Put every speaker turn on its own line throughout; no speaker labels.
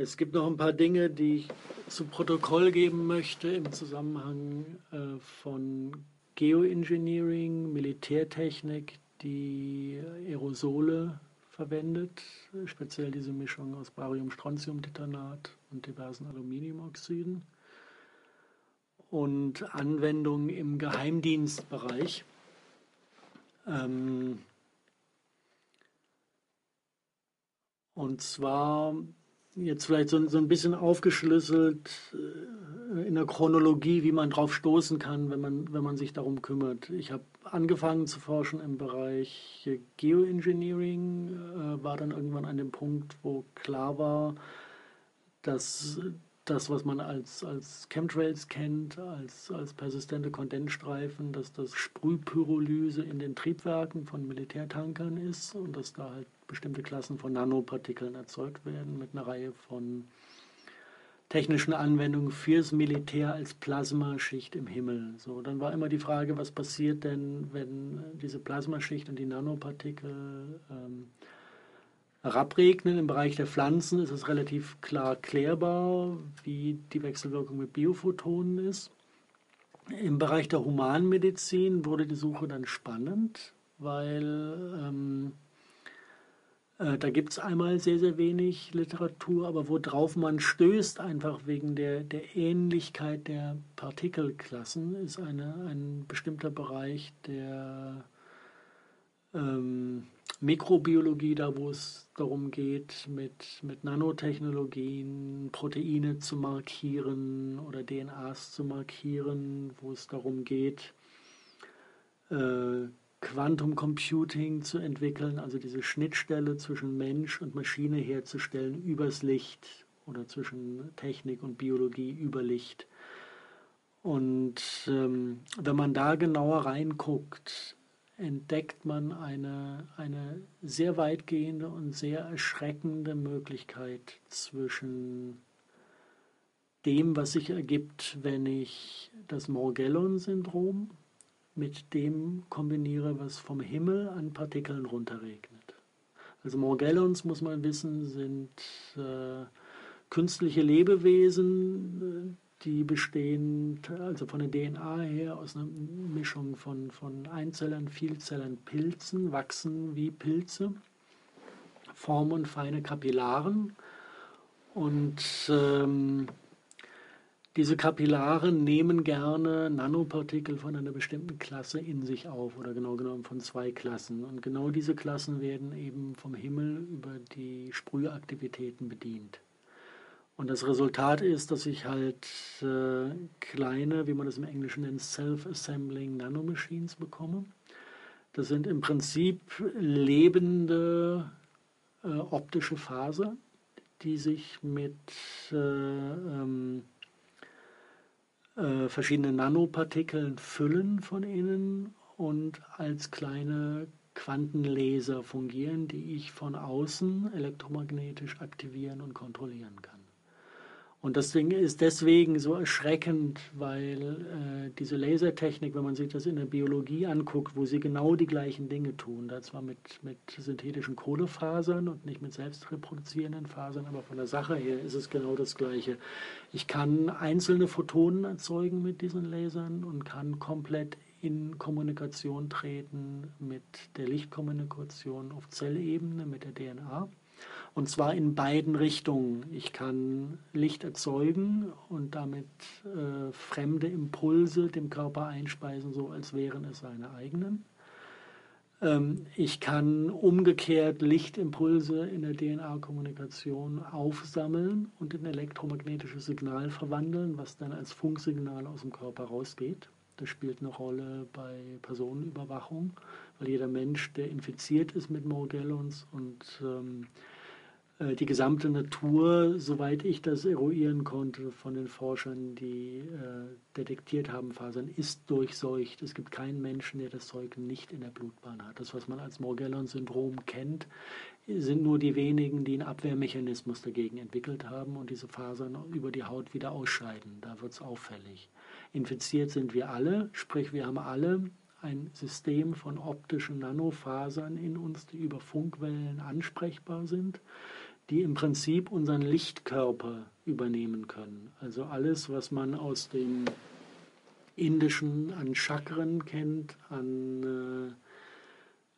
Es gibt noch ein paar Dinge, die ich zu Protokoll geben möchte im Zusammenhang äh, von Geoengineering, Militärtechnik, die Aerosole verwendet, speziell diese Mischung aus Barium-Strontium-Titanat und diversen Aluminiumoxiden und Anwendungen im Geheimdienstbereich. Ähm und zwar jetzt vielleicht so, so, ein bisschen aufgeschlüsselt äh, in der Chronologie, wie man drauf stoßen kann, wenn man, wenn man sich darum kümmert. Ich habe angefangen zu forschen im Bereich Geoengineering, äh, war dann irgendwann an dem Punkt, wo klar war, dass das, was man als, als Chemtrails kennt, als, als persistente Kondensstreifen, dass das Sprühpyrolyse in den Triebwerken von Militärtankern ist und dass da halt bestimmte Klassen von Nanopartikeln erzeugt werden mit einer Reihe von technischen Anwendungen fürs Militär als Plasmaschicht im Himmel. So, dann war immer die Frage, was passiert denn, wenn diese Plasmaschicht und die Nanopartikel ähm, herabregnen. Im Bereich der Pflanzen ist es relativ klar klärbar, wie die Wechselwirkung mit Biophotonen ist. Im Bereich der Humanmedizin wurde die Suche dann spannend, weil ähm, äh, da gibt es einmal sehr, sehr wenig Literatur, aber worauf man stößt, einfach wegen der, der Ähnlichkeit der Partikelklassen, ist eine, ein bestimmter Bereich der ähm, Mikrobiologie, da wo es darum geht, mit, mit Nanotechnologien Proteine zu markieren oder DNAs zu markieren, wo es darum geht, äh, Quantum Computing zu entwickeln, also diese Schnittstelle zwischen Mensch und Maschine herzustellen übers Licht oder zwischen Technik und Biologie über Licht. Und ähm, wenn man da genauer reinguckt, entdeckt man eine, eine sehr weitgehende und sehr erschreckende Möglichkeit zwischen dem, was sich ergibt, wenn ich das Morgellon-Syndrom mit dem kombiniere, was vom Himmel an Partikeln runterregnet. Also Morgellons, muss man wissen, sind äh, künstliche Lebewesen, die bestehen also von der DNA her aus einer Mischung von, von Einzellern, Vielzellern, Pilzen, wachsen wie Pilze, formen feine Kapillaren und ähm, diese Kapillare nehmen gerne Nanopartikel von einer bestimmten Klasse in sich auf oder genau genommen von zwei Klassen. Und genau diese Klassen werden eben vom Himmel über die Sprühaktivitäten bedient. Und das Resultat ist, dass ich halt äh, kleine, wie man das im Englischen nennt, Self-Assembling Nanomachines bekomme. Das sind im Prinzip lebende äh, optische Fasern, die sich mit äh, ähm, äh, verschiedene Nanopartikeln füllen von innen und als kleine Quantenlaser fungieren, die ich von außen elektromagnetisch aktivieren und kontrollieren kann. Und Ding ist deswegen so erschreckend, weil äh, diese Lasertechnik, wenn man sich das in der Biologie anguckt, wo sie genau die gleichen Dinge tun, da zwar mit, mit synthetischen Kohlefasern und nicht mit selbst reproduzierenden Fasern, aber von der Sache her ist es genau das Gleiche. Ich kann einzelne Photonen erzeugen mit diesen Lasern und kann komplett in Kommunikation treten mit der Lichtkommunikation auf Zellebene, mit der DNA. Und zwar in beiden Richtungen. Ich kann Licht erzeugen und damit äh, fremde Impulse dem Körper einspeisen, so als wären es seine eigenen. Ähm, ich kann umgekehrt Lichtimpulse in der DNA-Kommunikation aufsammeln und in elektromagnetisches Signal verwandeln, was dann als Funksignal aus dem Körper rausgeht. Das spielt eine Rolle bei Personenüberwachung, weil jeder Mensch, der infiziert ist mit Morgellons und ähm, äh, die gesamte Natur, soweit ich das eruieren konnte von den Forschern, die äh, detektiert haben, Fasern, ist durchseucht. Es gibt keinen Menschen, der das Zeug nicht in der Blutbahn hat. Das, was man als Morgellon-Syndrom kennt, sind nur die wenigen, die einen Abwehrmechanismus dagegen entwickelt haben und diese Fasern über die Haut wieder ausscheiden. Da wird es auffällig. Infiziert sind wir alle, sprich wir haben alle ein System von optischen Nanofasern in uns, die über Funkwellen ansprechbar sind die im Prinzip unseren Lichtkörper übernehmen können. Also alles, was man aus dem Indischen an Chakren kennt, an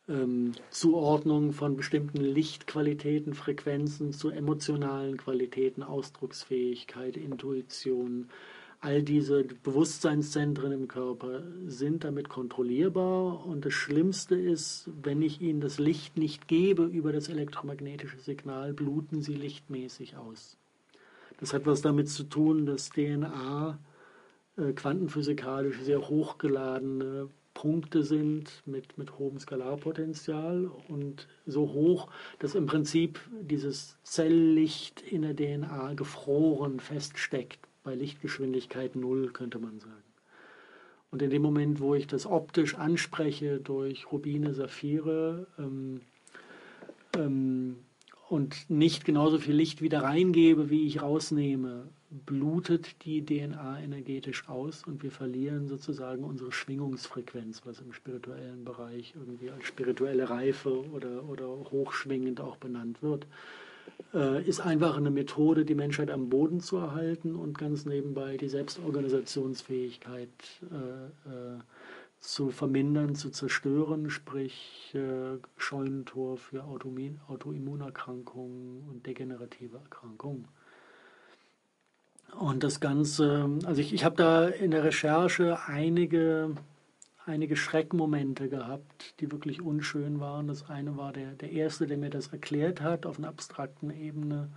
äh, ähm, Zuordnung von bestimmten Lichtqualitäten, Frequenzen zu emotionalen Qualitäten, Ausdrucksfähigkeit, Intuition, all diese Bewusstseinszentren im Körper sind damit kontrollierbar. Und das Schlimmste ist, wenn ich ihnen das Licht nicht gebe über das elektromagnetische Signal, bluten sie lichtmäßig aus. Das hat was damit zu tun, dass DNA äh, quantenphysikalisch sehr hochgeladene Punkte sind mit, mit hohem Skalarpotenzial und so hoch, dass im Prinzip dieses Zelllicht in der DNA gefroren feststeckt bei Lichtgeschwindigkeit null, könnte man sagen. Und in dem Moment, wo ich das optisch anspreche durch Rubine, Saphire ähm, ähm, und nicht genauso viel Licht wieder reingebe, wie ich rausnehme, blutet die DNA energetisch aus und wir verlieren sozusagen unsere Schwingungsfrequenz, was im spirituellen Bereich irgendwie als spirituelle Reife oder, oder hochschwingend auch benannt wird ist einfach eine Methode, die Menschheit am Boden zu erhalten und ganz nebenbei die Selbstorganisationsfähigkeit äh, äh, zu vermindern, zu zerstören, sprich äh, Scheunentor für Autoimmunerkrankungen und degenerative Erkrankungen. Und das Ganze, also ich, ich habe da in der Recherche einige einige Schreckmomente gehabt, die wirklich unschön waren. Das eine war der, der erste, der mir das erklärt hat auf einer abstrakten Ebene,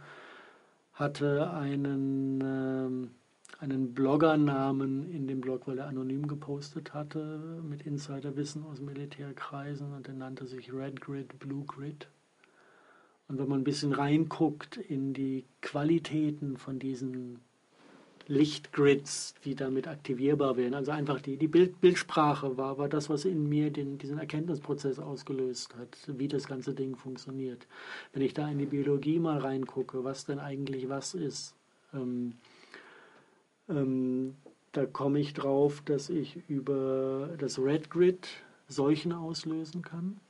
hatte einen, äh, einen Bloggernamen in dem Blog, weil er anonym gepostet hatte, mit Insiderwissen aus Militärkreisen und der nannte sich Red Grid, Blue Grid. Und wenn man ein bisschen reinguckt in die Qualitäten von diesen Lichtgrids, die damit aktivierbar werden. Also einfach die, die Bild, Bildsprache war, war das, was in mir den, diesen Erkenntnisprozess ausgelöst hat, wie das ganze Ding funktioniert. Wenn ich da in die Biologie mal reingucke, was denn eigentlich was ist, ähm, ähm, da komme ich drauf, dass ich über das Red Grid Seuchen auslösen kann.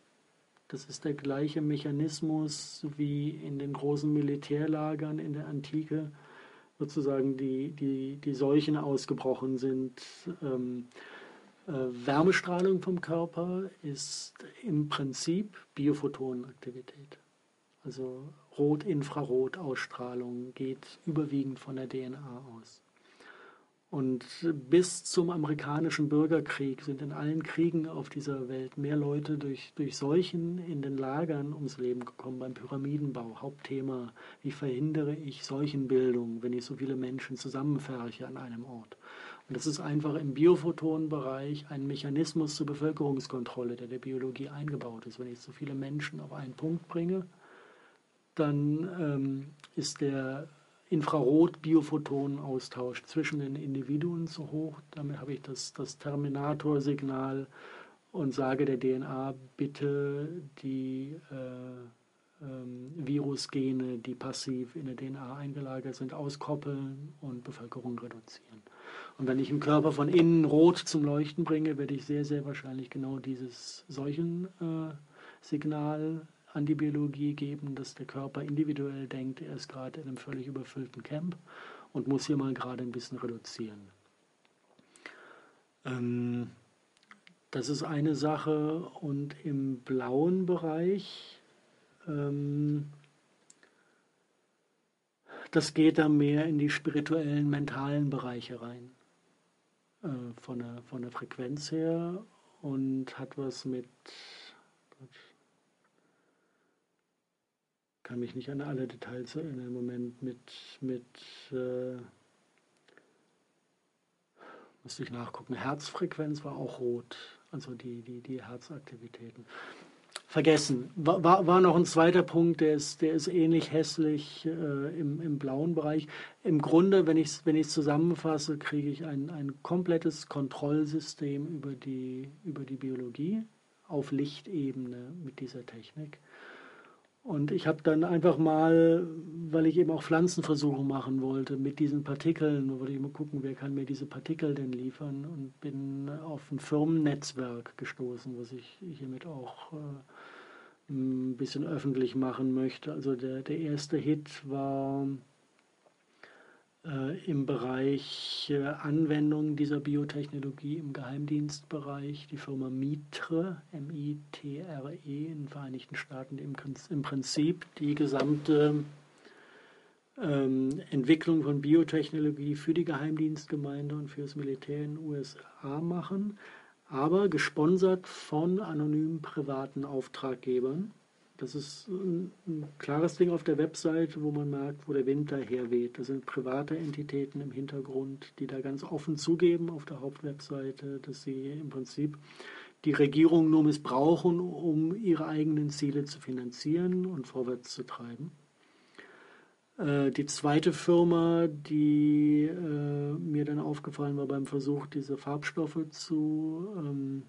Das ist der gleiche Mechanismus wie in den großen Militärlagern in der Antike sozusagen die, die, die Seuchen ausgebrochen sind. Ähm, äh, Wärmestrahlung vom Körper ist im Prinzip Biophotonenaktivität. Also Rot-Infrarot-Ausstrahlung geht überwiegend von der DNA aus. Und bis zum amerikanischen Bürgerkrieg sind in allen Kriegen auf dieser Welt mehr Leute durch, durch Seuchen in den Lagern ums Leben gekommen, beim Pyramidenbau. Hauptthema, wie verhindere ich Seuchenbildung, wenn ich so viele Menschen zusammenfärche an einem Ort. Und das ist einfach im Biophotonenbereich ein Mechanismus zur Bevölkerungskontrolle, der der Biologie eingebaut ist. Wenn ich so viele Menschen auf einen Punkt bringe, dann ähm, ist der Infrarot-Biophotonenaustausch zwischen den Individuen so hoch. Damit habe ich das, das Terminator-Signal und sage der DNA, bitte die äh, ähm, Virusgene, die passiv in der DNA eingelagert sind, auskoppeln und Bevölkerung reduzieren. Und wenn ich einen Körper von innen rot zum Leuchten bringe, werde ich sehr, sehr wahrscheinlich genau dieses Seuchensignal äh, an die Biologie geben, dass der Körper individuell denkt, er ist gerade in einem völlig überfüllten Camp und muss hier mal gerade ein bisschen reduzieren. Ähm, das ist eine Sache und im blauen Bereich, ähm, das geht dann mehr in die spirituellen, mentalen Bereiche rein, äh, von, der, von der Frequenz her und hat was mit kann mich nicht an alle Details erinnern im Moment mit, mit äh, musste ich nachgucken, Herzfrequenz war auch rot, also die, die, die Herzaktivitäten. Vergessen. War, war noch ein zweiter Punkt, der ist, der ist ähnlich hässlich äh, im, im blauen Bereich. Im Grunde, wenn ich es wenn zusammenfasse, kriege ich ein, ein komplettes Kontrollsystem über die, über die Biologie auf Lichtebene mit dieser Technik. Und ich habe dann einfach mal, weil ich eben auch Pflanzenversuche machen wollte mit diesen Partikeln, wollte ich mal gucken, wer kann mir diese Partikel denn liefern und bin auf ein Firmennetzwerk gestoßen, was ich hiermit auch äh, ein bisschen öffentlich machen möchte. Also der, der erste Hit war im Bereich äh, Anwendung dieser Biotechnologie im Geheimdienstbereich die Firma Mitre, M-I-T-R-E in den Vereinigten Staaten, im, im Prinzip die gesamte ähm, Entwicklung von Biotechnologie für die Geheimdienstgemeinde und für das Militär in den USA machen, aber gesponsert von anonymen privaten Auftraggebern. Das ist ein, ein, klares Ding auf der Website, wo man merkt, wo der Wind daherweht. Das sind private Entitäten im Hintergrund, die da ganz offen zugeben auf der Hauptwebseite, dass sie im Prinzip die Regierung nur missbrauchen, um ihre eigenen Ziele zu finanzieren und vorwärts zu treiben. Äh, die zweite Firma, die äh, mir dann aufgefallen war beim Versuch, diese Farbstoffe zu, ähm,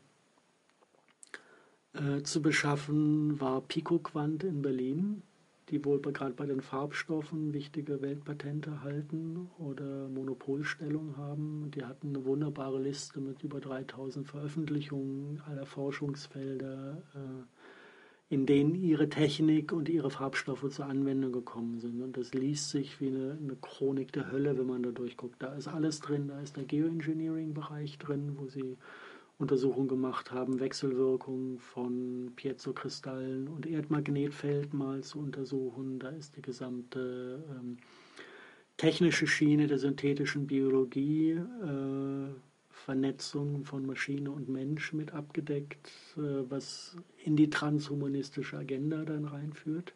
äh, zu beschaffen, war PicoQuant in Berlin, die wohl gerade bei den Farbstoffen wichtige Weltpatente halten oder Monopolstellung haben. Die hatten eine wunderbare Liste mit über 3000 Veröffentlichungen aller Forschungsfelder. Äh, in denen ihre Technik und ihre Farbstoffe zur Anwendung gekommen sind. Und das liest sich wie eine, eine Chronik der Hölle, wenn man da durchguckt. Da ist alles drin, da ist der Geoengineering-Bereich drin, wo sie Untersuchungen gemacht haben, Wechselwirkung von Piezokristallen und Erdmagnetfeld mal zu untersuchen. Da ist die gesamte ähm, technische Schiene der synthetischen Biologie. Äh, Vernetzung von Maschine und Mensch mit abgedeckt, äh, was in die transhumanistische Agenda dann reinführt.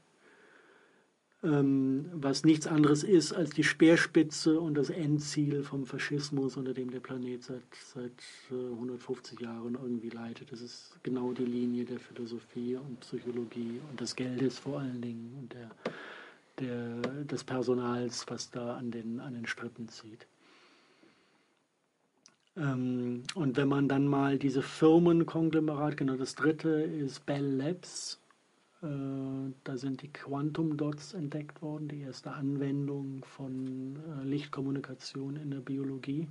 Ähm, was nichts anderes ist als die Speerspitze und das Endziel vom Faschismus, unter dem der Planet seit, seit 150 äh, Jahren irgendwie leitet. Das ist genau die Linie der Philosophie und Psychologie und des Geldes vor allen Dingen und der, der, des Personals, was da an den, an den Strippen zieht. Ähm, und wenn man dann mal diese Firmenkonglomerat, genau das dritte ist Bell Labs, da sind die Quantum Dots entdeckt worden, die erste Anwendung von äh, Lichtkommunikation in der Biologie,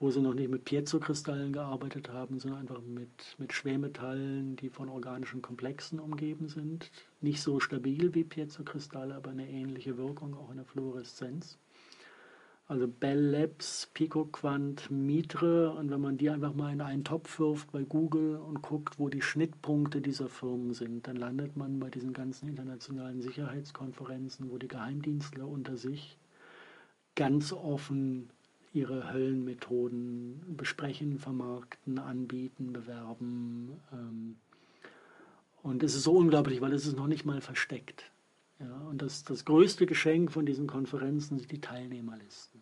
wo sie noch nicht mit Piezokristallen gearbeitet haben, sondern einfach mit, mit Schwermetallen, die von organischen Komplexen umgeben sind. Nicht so stabil wie Piezokristalle, aber eine ähnliche Wirkung auch in der Fluoreszenz. Also Bell Labs, PicoQuant, Mitre und wenn man die einfach mal in einen Topf wirft bei Google und guckt, wo die Schnittpunkte dieser Firmen sind, dann landet man bei diesen ganzen internationalen Sicherheitskonferenzen, wo die Geheimdienstler unter sich ganz offen ihre Höllenmethoden besprechen, vermarkten, anbieten, bewerben. Ähm, und es ist so unglaublich, weil es ist noch nicht mal versteckt. Ja, und das, das größte Geschenk von diesen Konferenzen sind die Teilnehmerlisten.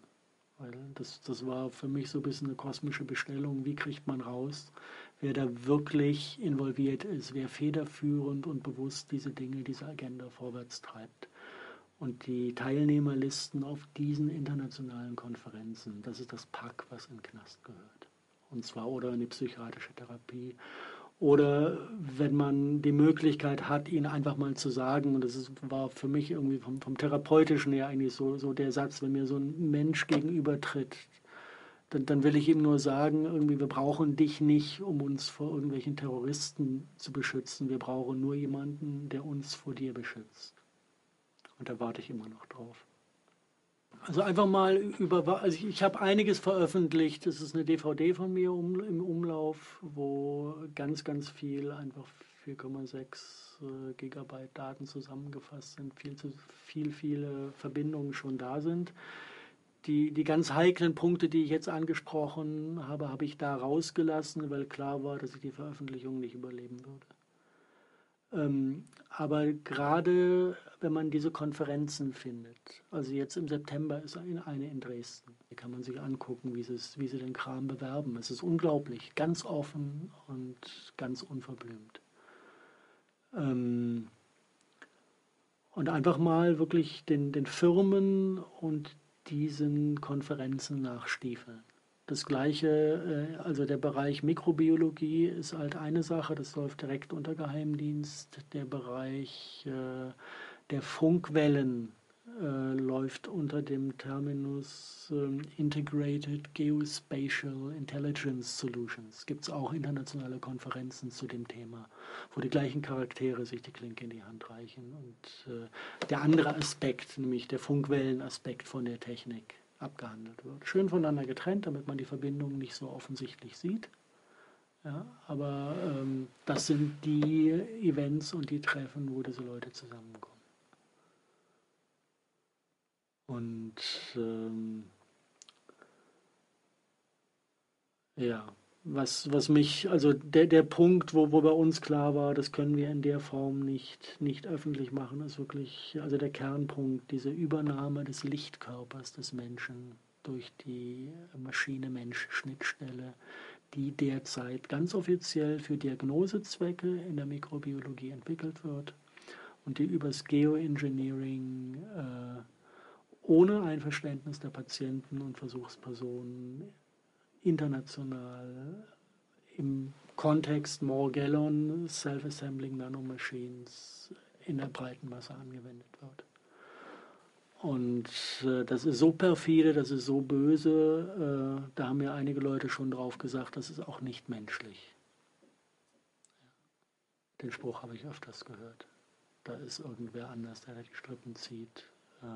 Weil das, das war für mich so ein bisschen eine kosmische Bestellung. Wie kriegt man raus, wer da wirklich involviert ist, wer federführend und bewusst diese Dinge, diese Agenda vorwärts treibt. Und die Teilnehmerlisten auf diesen internationalen Konferenzen, das ist das Pack, was in den Knast gehört. Und zwar oder in die psychiatrische Therapie oder wenn man die Möglichkeit hat, ihn einfach mal zu sagen, und das ist, war für mich irgendwie vom, vom Therapeutischen her eigentlich so, so der Satz, wenn mir so ein Mensch gegenübertritt, dann, dann will ich ihm nur sagen, irgendwie, wir brauchen dich nicht, um uns vor irgendwelchen Terroristen zu beschützen. Wir brauchen nur jemanden, der uns vor dir beschützt. Und da warte ich immer noch drauf. Also einfach mal über, also ich, ich habe einiges veröffentlicht. Das ist eine DVD von mir um, im Umlauf, wo ganz, ganz viel, einfach 4,6 äh, Gigabyte Daten zusammengefasst sind, viel zu viel, viele Verbindungen schon da sind. Die, die ganz heiklen Punkte, die ich jetzt angesprochen habe, habe ich da rausgelassen, weil klar war, dass ich die Veröffentlichung nicht überleben würde. Ähm, aber gerade wenn man diese Konferenzen findet, also jetzt im September ist eine in Dresden, die kann man sich angucken, wie, wie sie den Kram bewerben. Es ist unglaublich, ganz offen und ganz unverblümt. Ähm, und einfach mal wirklich den, den Firmen und diesen Konferenzen nachstiefeln. Das gleiche, äh, also der Bereich Mikrobiologie ist halt eine Sache, das läuft direkt unter Geheimdienst. Der Bereich äh, der Funkwellen äh, läuft unter dem Terminus äh, Integrated Geospatial Intelligence Solutions. Gibt es auch internationale Konferenzen zu dem Thema, wo die gleichen Charaktere sich die Klinke in die Hand reichen. Und der andere Aspekt, nämlich der Funkwellenaspekt von der Technik, abgehandelt wird. Schön voneinander getrennt, damit man die Verbindungen nicht so offensichtlich sieht. Ja, aber ähm, das sind die Events und die Treffen, wo diese Leute zusammenkommen. Und ähm, ja, was, was mich, also der, der Punkt, wo, wo bei uns klar war, das können wir in der Form nicht, nicht öffentlich machen, ist wirklich, also der Kernpunkt, diese Übernahme des Lichtkörpers des Menschen durch die Maschine-Mensch-Schnittstelle, die derzeit ganz offiziell für Diagnosezwecke in der Mikrobiologie entwickelt wird und die übers Geoengineering äh, ohne Einverständnis der Patienten und Versuchspersonen international im Kontext Morgellon Self-Assembling Nanomachines in der breiten Masse angewendet wird. Und äh, das ist so perfide, das ist so böse, äh, da haben ja einige Leute schon drauf gesagt, das ist auch nicht menschlich. Den Spruch habe ich öfters gehört. Da ist irgendwer anders, der die Strippen zieht, äh,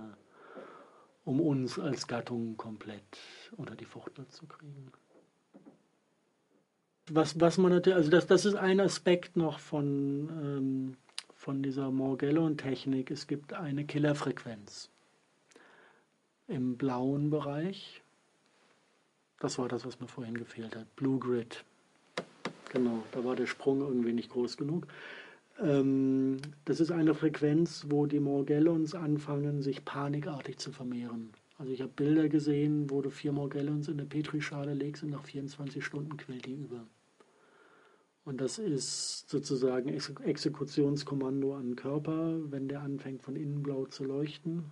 um uns als Gattung komplett unter die Fuchtel zu kriegen. Was, was man natürlich, also das, das ist ein Aspekt noch von, ähm, von dieser Morgellon-Technik. Es gibt eine Killerfrequenz im blauen Bereich. Das war das, was mir vorhin gefehlt hat. Blue Grid. Genau, da war der Sprung irgendwie nicht groß genug. Ähm, das ist eine Frequenz, wo die Morgellons anfangen, sich panikartig zu vermehren. Also ich habe Bilder gesehen, wo du vier Morgellons in eine Petrischale legst und nach 24 Stunden quillt die über. Und das ist sozusagen Exekutionskommando an den Körper. Wenn der anfängt von innen blau zu leuchten,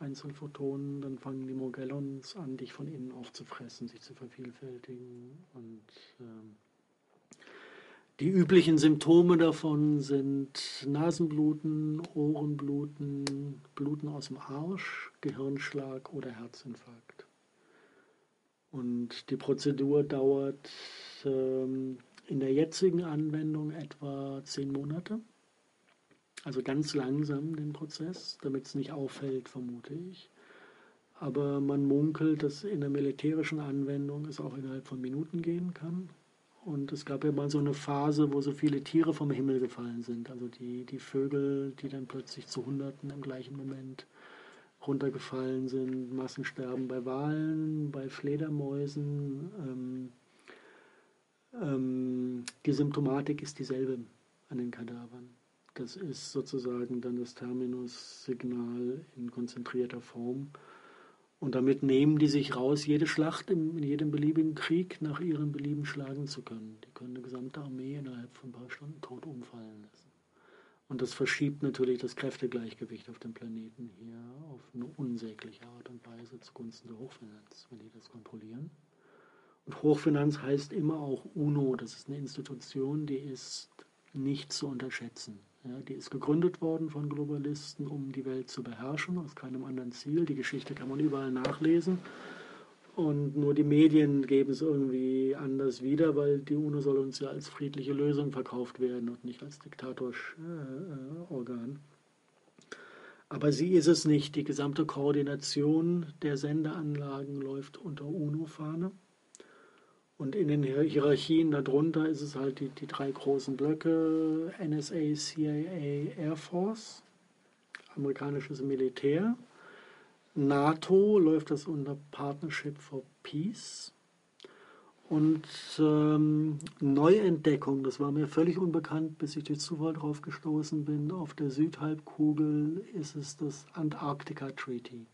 Einzelphotonen, dann fangen die Morgellons an, dich von innen aufzufressen, sich zu vervielfältigen. Und ähm, die üblichen Symptome davon sind Nasenbluten, Ohrenbluten, Bluten aus dem Arsch, Gehirnschlag oder Herzinfarkt. Und die Prozedur dauert ähm, in der jetzigen Anwendung etwa zehn Monate. Also ganz langsam den Prozess, damit es nicht auffällt, vermute ich. Aber man munkelt, dass in der militärischen Anwendung es auch innerhalb von Minuten gehen kann. Und es gab ja mal so eine Phase, wo so viele Tiere vom Himmel gefallen sind. Also die, die Vögel, die dann plötzlich zu Hunderten im gleichen Moment runtergefallen sind. Massensterben bei Walen, bei Fledermäusen. Ähm, ähm, die Symptomatik ist dieselbe an den Kadavern. Das ist sozusagen dann das Terminus-Signal in konzentrierter Form. Und damit nehmen die sich raus, jede Schlacht in, jedem beliebigen Krieg nach ihrem Belieben schlagen zu können. Die können eine gesamte Armee innerhalb von ein paar Stunden tot umfallen lassen. Und das verschiebt natürlich das Kräftegleichgewicht auf dem Planeten hier auf eine unsägliche Art und Weise zugunsten der Hochfinanz, wenn die das kontrollieren. Und Hochfinanz heißt immer auch UNO, das ist eine Institution, die ist nicht zu unterschätzen. Ja, die ist gegründet worden von Globalisten, um die Welt zu beherrschen, aus keinem anderen Ziel. Die Geschichte kann man überall nachlesen. Und nur die Medien geben es irgendwie anders wieder, weil die UNO soll uns ja als friedliche Lösung verkauft werden und nicht als Diktatororgan. Aber sie ist es nicht. Die gesamte Koordination der Sendeanlagen läuft unter UNO-Fahne. Und in den Hierarchien darunter ist es halt die, die drei großen Blöcke, NSA, CIA, Air Force, amerikanisches Militär. NATO läuft das unter Partnership for Peace. Und ähm, Neuentdeckung, das war mir völlig unbekannt, bis ich durch Zufall drauf gestoßen bin. Auf der Südhalbkugel ist es das Antarctica Treaty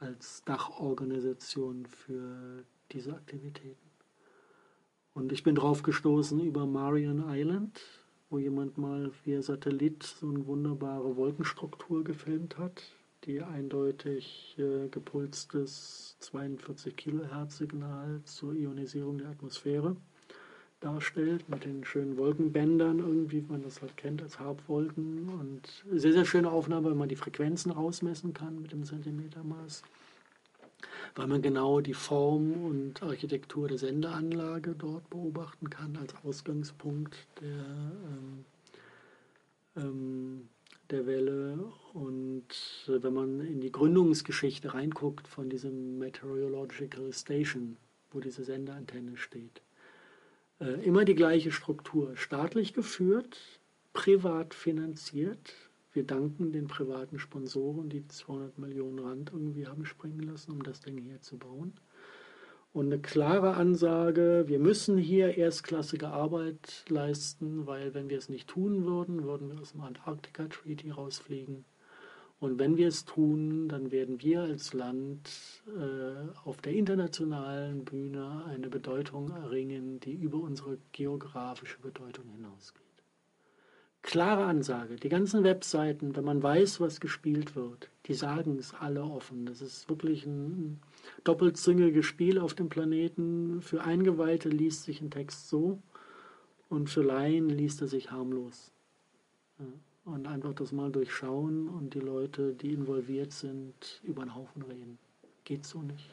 als Dachorganisation für diese Aktivitäten. Und ich bin drauf gestoßen über Marion Island, wo jemand mal via Satellit so eine wunderbare Wolkenstruktur gefilmt hat, die eindeutig äh, gepulstes 42 Kilohertz Signal zur Ionisierung der Atmosphäre darstellt, mit den schönen Wolkenbändern irgendwie, wie man das halt kennt als Hauptwolken. Und sehr, sehr schöne Aufnahme, wenn man die Frequenzen rausmessen kann mit dem Zentimetermaß, weil man genau die Form und Architektur der Sendeanlage dort beobachten kann als Ausgangspunkt der, ähm, ähm, der Welle. Und wenn man in die Gründungsgeschichte reinguckt von diesem Meteorological Station, wo diese Sendeantenne steht, äh, immer die gleiche Struktur. Staatlich geführt, privat finanziert. Wir danken den privaten Sponsoren, die 200 Millionen Rand irgendwie haben springen lassen, um das Ding hier zu bauen. Und eine klare Ansage, wir müssen hier erstklassige Arbeit leisten, weil wenn wir es nicht tun würden, würden wir aus dem Antarktika Treaty rausfliegen. Und wenn wir es tun, dann werden wir als Land äh, auf der internationalen Bühne eine Bedeutung erringen, die über unsere geografische Bedeutung hinausgeht. Klare Ansage. Die ganzen Webseiten, wenn man weiß, was gespielt wird, die sagen es alle offen. Das ist wirklich ein doppelzüngiges Spiel auf dem Planeten. Für Eingeweihte liest sich ein Text so und für Laien liest er sich harmlos. Und einfach das mal durchschauen und die Leute, die involviert sind, über den Haufen reden. Geht so nicht.